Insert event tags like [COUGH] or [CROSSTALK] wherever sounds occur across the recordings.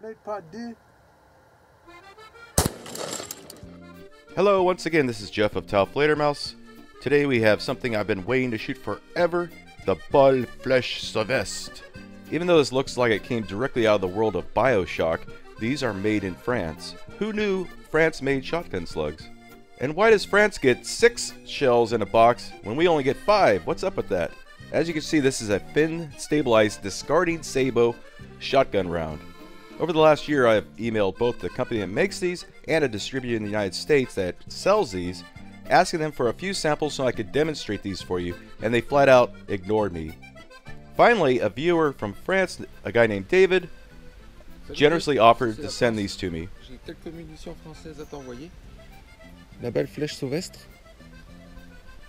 Peut-être pas deux. Hello, once again, this is Jeff of Tau Mouse. Today we have something I've been waiting to shoot forever, the Balle Flèche Sauvestre. Even though this looks like it came directly out of the world of Bioshock, these are made in France. Who knew France made shotgun slugs? And why does France get six shells in a box when we only get five? What's up with that? As you can see, this is a fin stabilized discarding Sabot shotgun round. Over the last year, I have emailed both the company that makes these and a distributor in the United States that sells these, asking them for a few samples so I could demonstrate these for you, and they flat out ignored me. Finally, a viewer from France, a guy named David, generously offered to send these to me. J'ai quelques munitions françaises à t'envoyer. La belle flèche sauvestre.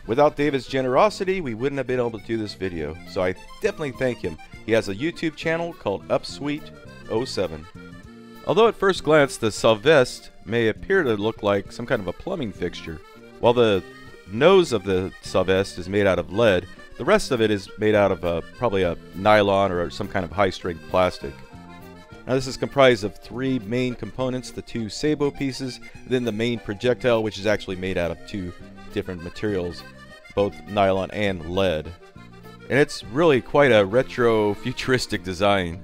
Without David's generosity, we wouldn't have been able to do this video, so I definitely thank him. He has a YouTube channel called Upsweet07. Although at first glance the Sauvestre may appear to look like some kind of a plumbing fixture, while the nose of the Sauvestre is made out of lead, the rest of it is made out of a, probably a nylon or some kind of high-strength plastic. Now this is comprised of three main components, the two sabot pieces, then the main projectile which is actually made out of two different materials, both nylon and lead. And it's really quite a retro futuristic design.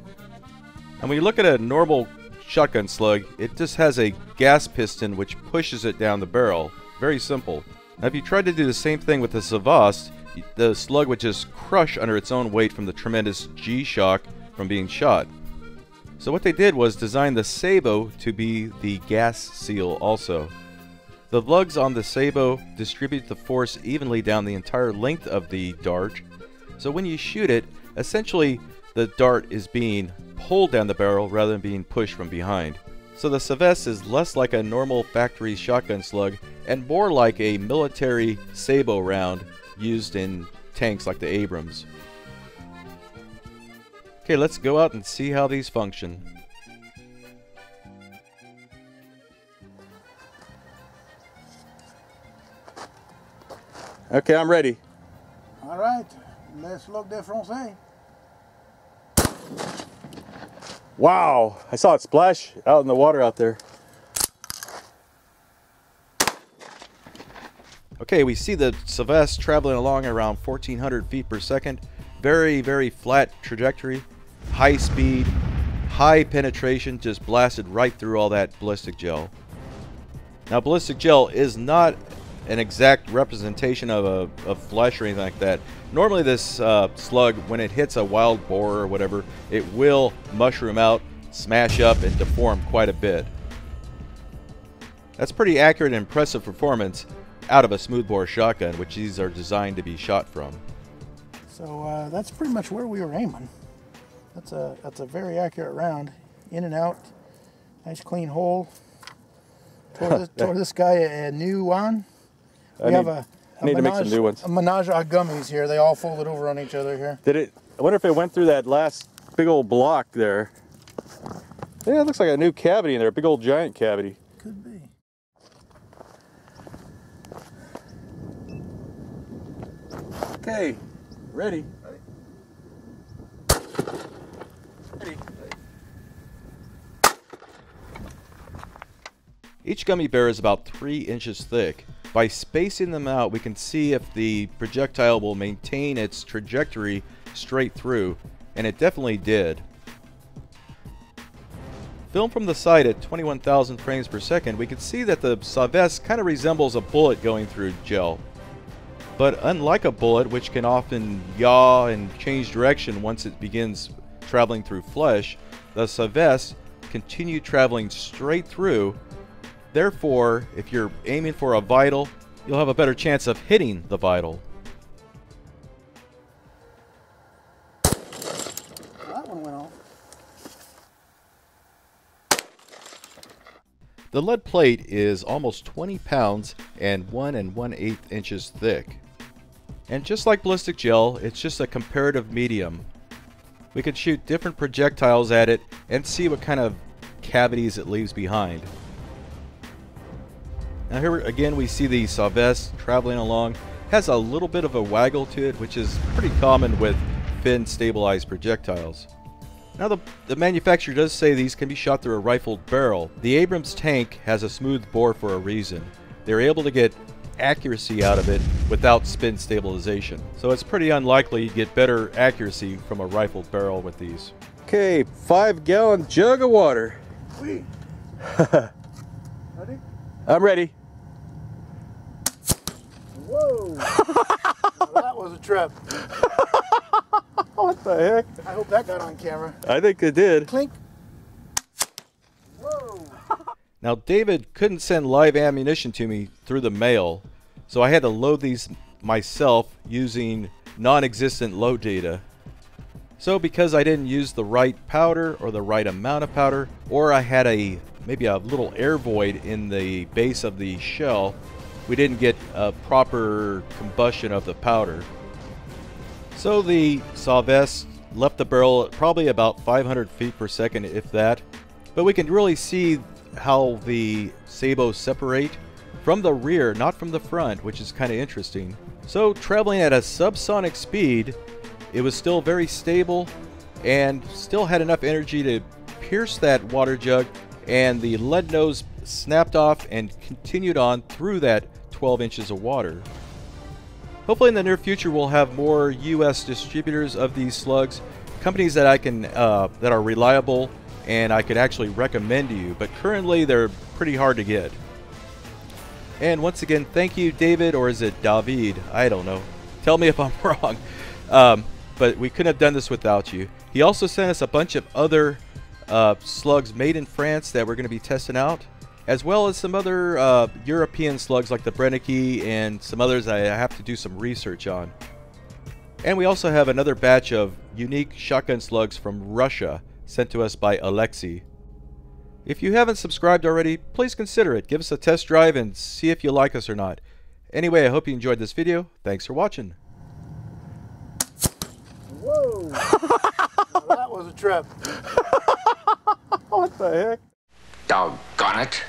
And when you look at a normal shotgun slug, it just has a gas piston which pushes it down the barrel. Very simple. Now if you tried to do the same thing with the Sauvestre, the slug would just crush under its own weight from the tremendous G-shock from being shot. So what they did was design the Sabot to be the gas seal also. The lugs on the Sabot distribute the force evenly down the entire length of the dart, so when you shoot it, essentially the dart is being pulled down the barrel rather than being pushed from behind. So the Sauvestre is less like a normal factory shotgun slug and more like a military Sabot round used in tanks like the Abrams. Okay, let's go out and see how these function. Okay, I'm ready. All right, let's look the français. Wow, I saw it splash out in the water out there. Okay, we see the Sauvestre traveling along around 1400 feet per second. Very, very flat trajectory, high speed, high penetration, just blasted right through all that ballistic gel. Now, ballistic gel is not an exact representation of a of flesh or anything like that. Normally, this uh, slug, when it hits a wild boar or whatever, it will mushroom out, smash up, and deform quite a bit. That's pretty accurate and impressive performance out of a smoothbore shotgun, which these are designed to be shot from. So uh, that's pretty much where we were aiming. That's a that's a very accurate round, in and out, nice clean hole. Tore [LAUGHS] this, tore this guy a, a new one. We I have need- a, a need to make some menage- new ones. A menage a gummies here. They all folded over on each other here. Did it? I wonder if it went through that last big old block there. Yeah, it looks like a new cavity in there, a big old giant cavity. Could be. Okay, ready. ready. Each gummy bear is about 3 inches thick. By spacing them out, we can see if the projectile will maintain its trajectory straight through, and it definitely did. Filmed from the side at 21,000 frames per second, we can see that the Sauvestre kind of resembles a bullet going through gel. But unlike a bullet, which can often yaw and change direction once it begins traveling through flesh, the Sauvestre continue traveling straight through. Therefore, if you're aiming for a vital, you'll have a better chance of hitting the vital. That one went off. The lead plate is almost 20 pounds and 1 and 1 8 inches thick. And just like ballistic gel, it's just a comparative medium. We could shoot different projectiles at it and see what kind of cavities it leaves behind. Now here again we see the Sauvestre traveling along. Has a little bit of a waggle to it, which is pretty common with fin stabilized projectiles. Now, the, the manufacturer does say these can be shot through a rifled barrel. The Abrams tank has a smooth bore for a reason. They're able to get accuracy out of it without spin stabilization. So it's pretty unlikely you'd get better accuracy from a rifled barrel with these. Okay, five gallon jug of water. [LAUGHS] I'm ready. Whoa! [LAUGHS] That was a trip. [LAUGHS] What the heck? I hope that got on camera. I think it did. Clink. Whoa! [LAUGHS] Now, David couldn't send live ammunition to me through the mail, so I had to load these myself using non existent load data. So, because I didn't use the right powder or the right amount of powder, or I had a maybe a little air void in the base of the shell, we didn't get a proper combustion of the powder. So the Sauvestre left the barrel at probably about 500 feet per second, if that. But we can really see how the sabots separate from the rear, not from the front, which is kind of interesting. So traveling at a subsonic speed, it was still very stable and still had enough energy to pierce that water jug and the lead nose snapped off and continued on through that 12 inches of water. Hopefully in the near future we'll have more U.S. distributors of these slugs, companies that I can uh, that are reliable and I could actually recommend to you. But currently they're pretty hard to get. And once again, thank you, David, or is it David? I don't know. Tell me if I'm [LAUGHS] wrong. Um, but we couldn't have done this without you. He also sent us a bunch of other uh, slugs made in France that we're going to be testing out, as well as some other uh, European slugs like the Brennecke and some others I have to do some research on. And we also have another batch of unique shotgun slugs from Russia sent to us by Alexei. If you haven't subscribed already, please consider it. Give us a test drive and see if you like us or not. Anyway, I hope you enjoyed this video. Thanks for watching. Whoa! Now that was a trip. [LAUGHS] What the heck? Doggone it.